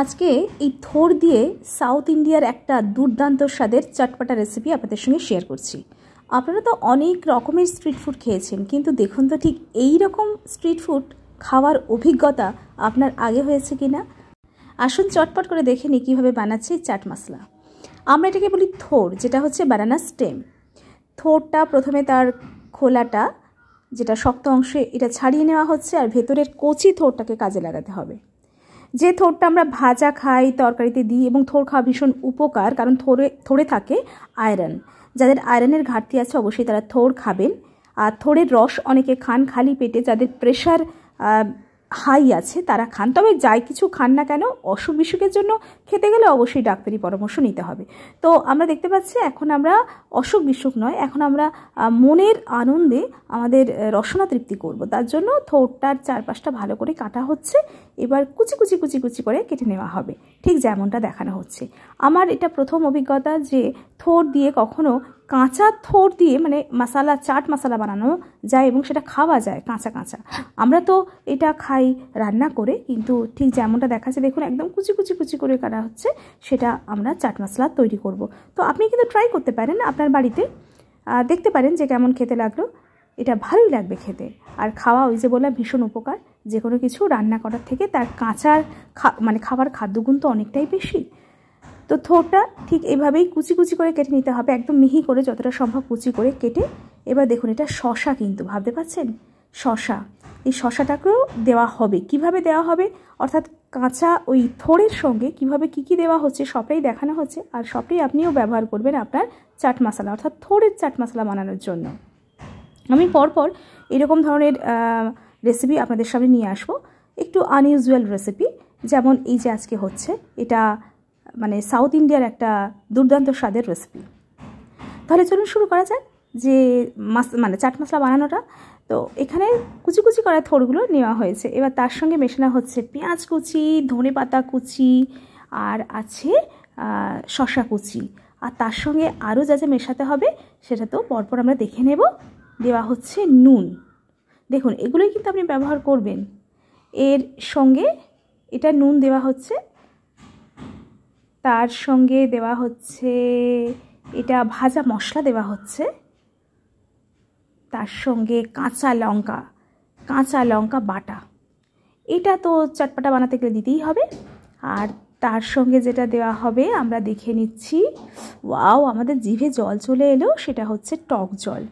আজকে এই থোর দিয়ে সাউথ ইন্ডিয়ার একটা দুর্দান্ত স্বাদের চটপটা রেসিপি আপনাদের সঙ্গে শেয়ার করছি। আপনারা তো অনেক রকমের স্ট্রিট ফুড খেয়েছেন, কিন্তু দেখুন তো ঠিক এই রকম স্ট্রিট ফুড খাওয়ার অভিজ্ঞতা আপনার আগে হয়েছে কি না আসুন চটপট করে দেখে নিই কীভাবে বানাচ্ছি চাট মশলা। আমরা এটাকে বলি থোর, যেটা হচ্ছে বানানা স্টেম থোরটা প্রথমে তার খোলাটা, যেটা শক্ত অংশে এটা ছাড়িয়ে নেওয়া হচ্ছে, আর ভেতরের কচি থোরটাকে কাজে লাগাতে হবে। যে থোরটা আমরা ভাজা খাই, তরকারিতে দিই এবং থোর খাওয়া ভীষণ উপকার, কারণ থোরে থোরে থাকে আয়রন। যাদের আয়রনের ঘাটতি আছে অবশ্যই তারা থোর খাবেন। আর থোরের রস অনেকে খান খালি পেটে, যাদের প্রেশার হাই আছে, তারা খান। তবে যাই কিছু খান না কেন, অসুখ বিসুখের জন্য খেতে গেলে অবশ্যই ডাক্তারি পরামর্শ নিতে হবে। তো আমরা দেখতে পাচ্ছি এখন আমরা অসুখ বিসুখ নয়, এখন আমরা মনের আনন্দে আমাদের রসনা তৃপ্তি করব। তার জন্য থোরটার চারপাশটা ভালো করে কাটা হচ্ছে, এবার কুচি কুচি কুচি কুচি করে কেটে নেওয়া হবে। ঠিক যেমনটা দেখানো হচ্ছে। আমার এটা প্রথম অভিজ্ঞতা যে থোর দিয়ে কখনো কাঁচা থোর দিয়ে মানে মশালা, চাট মশলা বানানো যায় এবং সেটা খাওয়া যায় কাঁচা কাঁচা। আমরা তো এটা খাই রান্না করে, কিন্তু ঠিক যেমনটা দেখাচ্ছে, দেখুন একদম কুচি কুচি কুচি করে কাটা হচ্ছে, সেটা আমরা চাট মশলা তৈরি করব। তো আপনি কিন্তু ট্রাই করতে পারেন আপনার বাড়িতে। দেখতে পারেন যে কেমন খেতে লাগল। এটা ভালোই লাগবে খেতে। আর খাওয়া ওই যে বললাম, ভীষণ উপকার। যে কোনো কিছু রান্না করার থেকে তার কাঁচার মানে খাবার খাদ্যগুণ তো অনেকটাই বেশি। তো থোরটা ঠিক এভাবেই কুচি কুচি করে কেটে নিতে হবে, একদম মিহি করে যতটা সম্ভব কুচি করে কেটে। এবার দেখুন, এটা শশা কিন্তু, ভাবতে পারছেন? শশা এই শশাটাকেও দেওয়া হবে। কীভাবে দেওয়া হবে? অর্থাৎ কাঁচা ওই থোড়ের সঙ্গে কীভাবে কি কি দেওয়া হচ্ছে সবটাই দেখানো হচ্ছে, আর সবটাই আপনিও ব্যবহার করবেন আপনার চাট মশলা, অর্থাৎ থোড়ের চাট মশলা বানানোর জন্য। আমি পরপর এরকম ধরনের রেসিপি আপনাদের সামনে নিয়ে আসব। একটু আনইউজুয়াল রেসিপি যেমন এই যে আজকে হচ্ছে, এটা মানে সাউথ ইন্ডিয়ার একটা দুর্দান্ত স্বাদের রেসিপি তাহলে চলুন শুরু করা যাক যে মাস মানে চাট মশলা বানানোটা। তো এখানে কুচি কুচি করা থোড়গুলো নেওয়া হয়েছে। এবার তার সঙ্গে মেশানো হচ্ছে পেঁয়াজ কুচি ধনে পাতা কুচি, আর আছে শশা কুচি। আর তার সঙ্গে আরও যা যা মেশাতে হবে, সেটা তো পরপর আমরা দেখে নেব। দেওয়া হচ্ছে নুন। দেখুন, এগুলোই কিন্তু আপনি ব্যবহার করবেন। এর সঙ্গে এটা নুন দেওয়া হচ্ছে। তার সঙ্গে দেওয়া হচ্ছে, এটা ভাজা মশলা দেওয়া হচ্ছে। তার সঙ্গে কাঁচা লঙ্কা কাঁচা লঙ্কা বাটা। এটা তো চটপাটা বানাতে গেলে দিতেই হবে। আর তার সঙ্গে যেটা দেওয়া হবে, আমরা দেখে নিচ্ছি। ওয়াও, আমাদের জিভে জল চলে এলো, সেটা হচ্ছে টক জল।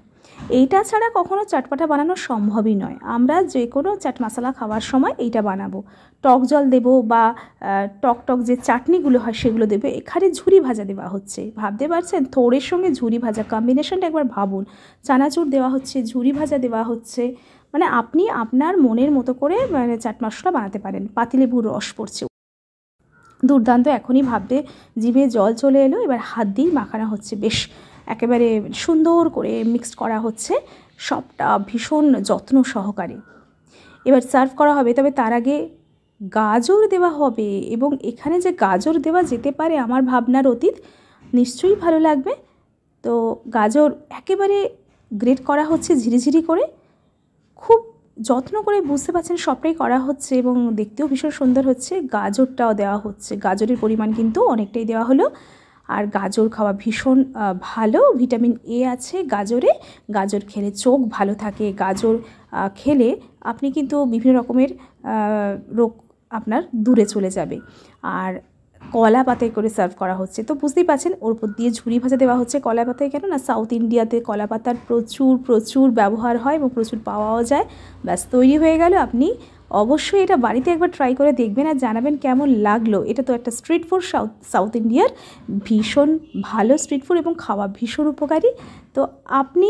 এইটা ছাড়া কখনো চাটপাটা বানানো সম্ভবই নয়। আমরা যে কোনো চাট মশলা খাওয়ার সময় এইটা বানাবো। টক জল দেব বা টক টক যে চাটনিগুলো হয় সেগুলো দেবে। এখানে ঝুরি ভাজা দেওয়া হচ্ছে। ভাবতে পারছেন? থোড়ের সঙ্গে ঝুরি ভাজা কম্বিনেশনটা একবার ভাবুন। চানাচুর দেওয়া হচ্ছে, ঝুরি ভাজা দেওয়া হচ্ছে। মানে আপনি আপনার মনের মতো করে মানে চাট মশলা বানাতে পারেন। পাতিলেবুর রস পড়ছে। দুর্দান্ত, এখনই ভাবতে জিভে জল চলে এলো, এবার হাত দিয়েই মাখানো হচ্ছে। বেশ একেবারে সুন্দর করে মিক্সড করা হচ্ছে সবটা ভীষণ যত্ন সহকারে। এবার সার্ভ করা হবে, তবে তার আগে গাজর দেওয়া হবে এবং এখানে যে গাজর দেওয়া যেতে পারে আমার ভাবনার অতীত, নিশ্চয়ই ভালো লাগবে। তো গাজর একেবারে গ্রেট করা হচ্ছে ঝিরিঝিরি করে, খুব যত্ন করে বুঝতে পারছেন সবটাই করা হচ্ছে এবং দেখতেও ভীষণ সুন্দর হচ্ছে। গাজরটাও দেওয়া হচ্ছে, গাজরের পরিমাণ কিন্তু অনেকটাই দেওয়া হলো। আর গাজর খাওয়া ভীষণ ভালো। ভিটামিন এ আছে গাজরে। গাজর খেলে চোখ ভালো থাকে। গাজর খেলে আপনি কিন্তু বিভিন্ন রকমের রোগ আপনার দূরে চলে যাবে। আর কলা পাতায় করে সার্ভ করা হচ্ছে। তো বুঝতেই পারছেন, ওর উপর দিয়ে ঝুড়ি ভাজা দেওয়া হচ্ছে কলা পাতায়। কেন না সাউথ ইন্ডিয়াতে কলা পাতার প্রচুর প্রচুর ব্যবহার হয় এবং প্রচুর পাওয়াও যায়। ব্যাস, তৈরি হয়ে গেল। আপনি অবশ্যই এটা বাড়িতে একবার ট্রাই করে দেখবেন আর জানাবেন কেমন লাগল। এটা তো একটা স্ট্রিট ফুড সাউথ সাউথ ইন্ডিয়ার ভীষণ ভালো স্ট্রিট ফুড এবং খাওয়া ভীষণ উপকারী। তো আপনি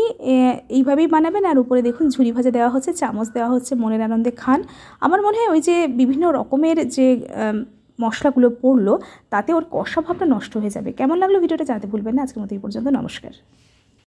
এইভাবেই বানাবেন আর উপরে দেখুন ঝুড়ি ভাজা দেওয়া হচ্ছে, চামচ দেওয়া হচ্ছে, মনের আনন্দে খান। আমার মনে হয় ওই যে বিভিন্ন রকমের যে মশলাগুলো পড়ল, তাতে ওর কষা ভাবটা নষ্ট হয়ে যাবে। কেমন লাগল ভিডিওটা জানাতে ভুলবেন না। আজকের মতো এই পর্যন্ত। নমস্কার।